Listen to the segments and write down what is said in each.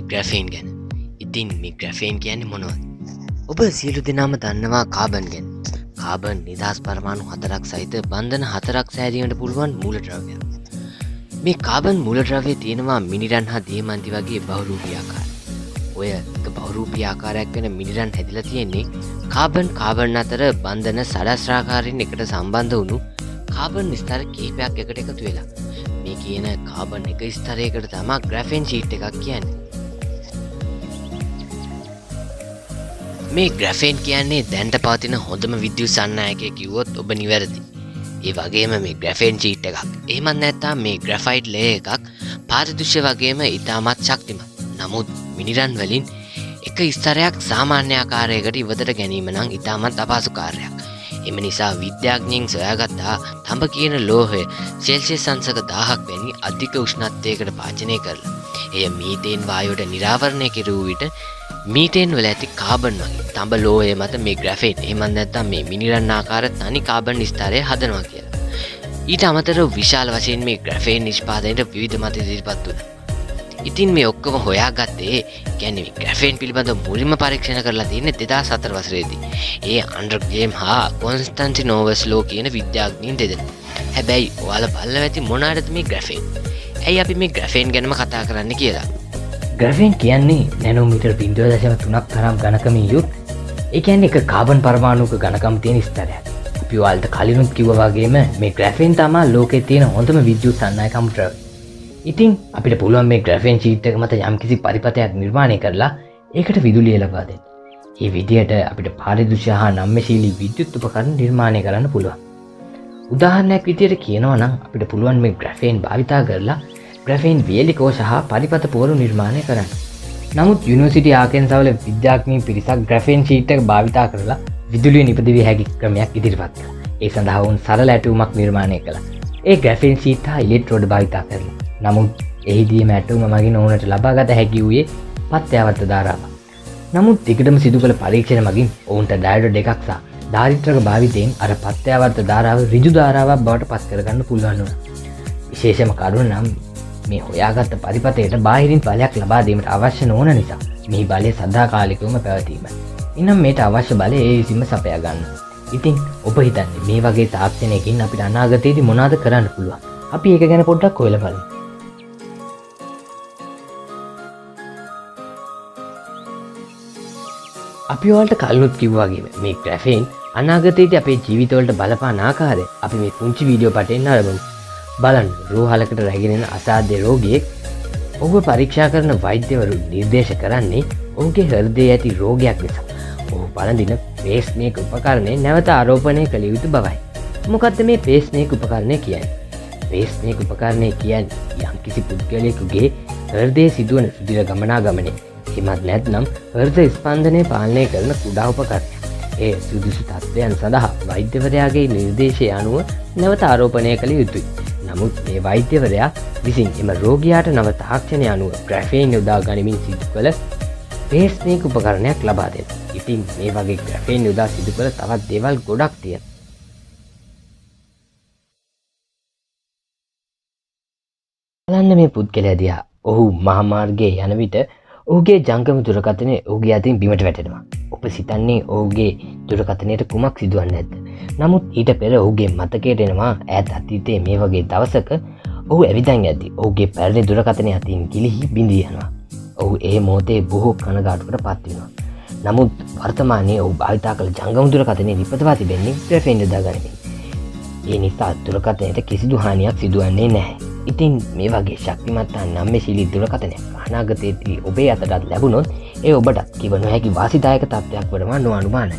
කරන්නේ ග්‍රෆේන් ගැන. ඉතින් මේ ග්‍රෆේන් කියන්නේ මොනවද? ඔබ සියලු දෙනාම දන්නවා කාබන් ගැන. කාබන් නිදහස් පරමාණු හතරක් සහිත බන්ධන හතරක් සෑදීමට පුළුවන් මූලද්‍රව්‍ය මේ කාබන් මුලද්‍රව්‍ය තියෙනවා මිනිරන් හා දියමන්ති වගේ බහුරූපියාකාර ඔය බෞරූපියාකාරයක් වෙන මිනිරන් හැදිලා තියෙන්නේ කාබන් කාබන් අතර බන්ධන සඩස්්‍රාකාරයෙන් එකට සම්බන්ධ වුණු කාබන් ස්තර කීපයක් එකට එකතු වෙලා. මේ කියන කාබන් එක ස්තරයකට තමා ග්‍රෆෙන් ශීට් එකක් කියන්න. මේ ග්‍රෆෙන් කියන්නේ දැන්ට පවතින හොඳම විද්‍යු සන්නයක කිව්වොත් ඔබ නිවැරදි. ඒ වගේම මේ ග්‍රෆෙන් චීට් එකක්. ඒමත් නැත්තා මේ ග්‍රෆයිඩ් ලේ එකක් පාරිදුෂ්‍ය වගේම ඉතාමත් ශක්තිමත්. නමුත් මිනිරන් වලින් එක ස්තරයක් සාමාන්‍යාකාරයකට ඉවතට ගැනීම නම් ඉතාමත් අපහසු කාර්යක් එම නිසා විද්‍යාඥයෙන් සොයාගත්තා තඹ කියන ලෝහය සෙල්සිය සංසක දාහක් වැනි අධික උෂ්ණත්වයකට පාචනය කරලා. එය මීතයෙන් වායෝට නිරාවරණය කෙරූ විට මීටෙන් වල ඇති කාබන් වගේ. තඹ ලෝය මත මේ ග්‍රෆෙන් එමන් නැත්තම් මේ මිනිරන්න ආකාර තනි කාබන් ස්ථාරය හදනවා කියලා. ඊට අමතර විශාල වශයෙන් මේ ග්‍රෆේන් නිෂ්පාදයට විවිධ මත ඉදිරිපත් වුණ. ඉතින් මේ ඔක්කොම හොයා ගත්තේ ගැන ග්‍රෆෙන් පිළිබඳ මුලිම පරීක්ෂණ කරලා තියන්න දෙදා සතර වසරේදී. ඒ අන්ඩර්ගේම් හා කොන්ස්ටන්සි නෝවස් ලෝ කියන විද්‍යාඥීන් දෙදෙන. හැබැයි ඔයාල පල්ල ඇති මොනාරද මේ ග්‍රෆෙන් ඇයි අපි මේ ග්‍රෆෙන් ගැනම කතා කරන්න කියලා? ග්‍රෆෙන් කියන්නේ නැනෝමිටර් බින්දුව දශම තුනක් තරම් ගණකමින් යුත්. එකන් එක කාබන් පරමාණුක ගණකම් තියෙන ස්තරයක්. පිවාල්ට කලිනුත් කිවවාගේම මේ ග්‍රෆෙන් තමා ලෝකෙ තියෙන හොඳම විද්‍යු සන්නයකම්ට්‍රව ඉතින් අපිට පුළුවන් මේ ග්‍රෆෙන් චීට්ක මත යම්කිසි පරිපතයක් නිර්මාණය කරලා ඒකට විදුලිය ලබාද ඒ විදියට අපිට පාරිදුෂ හා නම්මශීලී විද්‍යුත් උපකරන නිර්මාණය කරන්න පුළුවන්. උදාහරණයක් විදියට කියනවා නම් අපිට පුළුවන් මේ ග්‍රෆේන් භාවිතා කරලා ග්‍රෆේන් වියලිකෝ සහ පරිපත පෝරු නිර්මාණය කරන්න නමුත් යුනිසිටි ආකෙන්සවල විද්‍යාඥී පිරිසක් ග්‍රෆේන් ශීට්ක භාවිතා කරලා විදුලිය නිපදිවි හැකි ක්‍රමයක් ඉදිරිපත් කළ ඒ සඳහාවුන් සරල ඇටුමක් නිර්මාණය කළ ඒ ග්‍රෆෙන් ශීට්හා ඉලෙක්ට්‍රෝඩ් භාවිතා කරලා නමුත් එහිදී මැටුම මගින් ඕනට ලබාගත හැකි වූයේ පත්්‍යවර්ත ධාරාව. නමුත් තිකටම සිදු කළ පරීක්ෂණ මගින් ඔවුන්ට ඩයිඩ දෙකක්සා ධාරිත්‍රක භාවිතයෙන් අර පත්්‍යවර්ත ධාරාව රිජු ධාරාවක් බවට පත් කරගන්න පුළුවන්නුව. විශේෂම කරුණ නම් මේ හොයාගත්ත පරිපතයට බාහිරින් පලයක් ලබාදීමට අවශ්‍ය නොවන නිසා මේ බලය සදාකාලිකවම පැවතීම. එනම් මේට අවශ්‍ය බලය ඒ විසිම සපයගන්න. ඉතින් ඔබ හිතන්න මේ වගේ තාක්ෂණයකින් අපිට අනාගතයේදී මොනාද කරන්න පුළුවන් අපි ඒක ගැන පොඩ්ඩක් කොයල බලන්න අපිවලට කල්ලුත් කිව්වාගේ මේ ග්‍රැෆෙන් අනාගතයට අපේ ජීවිතවලට බලපා නාකාරය අපි මේ පුංචි වීඩියෝ පටෙන් අරබමු බලන් රෝහලකට රැගෙනෙන අසාධ්‍ය රෝගයෙක් ඔහු පරීක්ෂා කරන වෛද්‍යවරු නිර්දේශ කරන්නේ ඔහුගේ හර්දය ඇති රෝගයක් නිසා. ඔහු පලඳින පේස්නයක උපකරණය නැවත ආරෝපණය කළ යුතු බවයි. මොකක්ද මේ පේස්නයක උපකරණය කියයි පේස්නයක උපකරණය කියන් යම් කිසි පුද්ගලයකුගේ හර්දය සිදුවන සුදිර ගමනා ගමනේ එමත් නැත්නම් හර්ද ස්පන්ධනය පාලනය කරන කුඩා උපකරණය ඒ සුදුසු තත්ත්වයන් සඳහා වෛද්‍යවරයාගේ නිර්දේශය අනුව නැවත ආරෝපණය කළ යුතුයි. නමුත් ඒ වෛද්‍යවරයා විසින් එම රෝගයාට නව තාක්ෂණය අනුව ග්‍රෆේන් යොදා ගනිමින් සිදු කළ පේස්නයක උපකරණයක් ලබාදෙන ඉතින් මේ වගේ ග්‍රෆේන් යොදා සිදු කළ තවත් දෙවල් ගොඩක් තිය බලන්න මේ පුද්ගලයදයා ඔහු මහමාර්ගය යන විට ඕගේ ජංගම දුරකතනය ඕගේ අතින් බිමට වැටෙනවා. ඔප සිතන්නේ ඕගේ දුරකතනයට කුමක් සිදුවන්න ඇත්ත නමුත් ඊට පෙර ඔහුගේ මතකයට එනවා ඇත් අතීතේ මේ වගේ දවසක ඔහු ඇවිදන් ඇති ඔහුගේ පැරණි දුරකතනය අතින් ගිලිහි බිඳියනවා ඔහු ඒ මෝතේ බොහෝ කනගාටුවට පත්වෙනවා නමුත් වර්තමානය ඔහු භාවිතා කළ ජංගම දුරකතනය නිපතවා තිබෙන්නේ ප්‍රෆෙන්ඩ දාගනිමින් ඒ නිසා දුරකතනයට කිසිදු හානියක් සිදුවන්නේ නැහැ. ඉතින් මේ වගේ ශක්තිමත්තා නම්ම ශිලි දුරකතනය අනාගතයේදී ඔබේ අතටත් ලැබුණොත් ඒ ඔබට කිව නොහැකි වාසිදායක තත්ත්වයක් වඩවා නො අනුමානයි.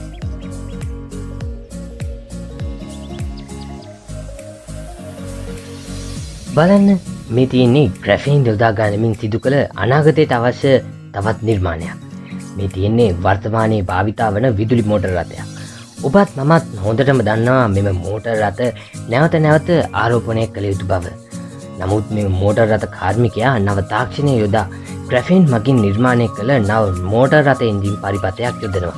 බලන්න මේ තියන්නේ ග්‍රෆීන් යොදා ගනමින් සිදු කළ අනාගතයට අවශ්‍ය තවත් නිර්මාණයක්. මේ තියෙන්නේ වර්තමානයේ භාවිතා වන විදුලි මෝටර් රථයක්. ඔබත් මමත් හොඳටම දන්නවා මෙම මෝටර් රථ නැවත නැවත ආරෝපනය කළ යුතු බව. නමුත් මේ මෝටර් රථ කාර්මිකයා නව තාක්ෂණය යොදා ග්‍රැෆෙන් මකින් නිර්මාණය කළ නව මෝටර් රථ එන්ජිම් පරිපතයක් යොදනවා.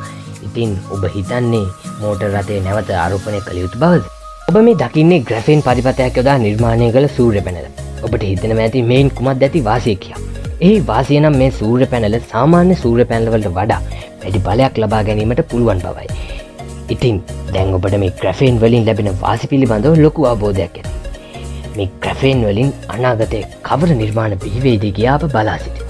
ඉතින් ඔබ හිතන්නේ මෝටර් රථය නැවත ආරෝපණය කළ යුතු බවද? ඔබ මේ දකින්නේ ග්‍රැෆෙන් පරිපතයක් යොදා නිර්මාණය කළ සූර්ය පැනල. ඔබට හිතනම ඇති මෙයින් කුමත් ඇති වාසය කියා ඒ වාසය නම් මේ සූර්ය පැනල සාමාන්‍ය සූර්ය පැනලවලට වඩා වැඩි බලයක් ලබා ගැනීමට පුළුවන් බවයි. ඉතින් දැන් ඔබට මේ ග්‍රැෆෙන් වලින් ලැබෙන වාසි පිළිබඳව ලොකු අවබෝධයක් ඇති. මේ ග්‍රැෆේන් වලින් අනාගතය කවර නිර්මාණ බිහිවේද කියා අප බලා සිටි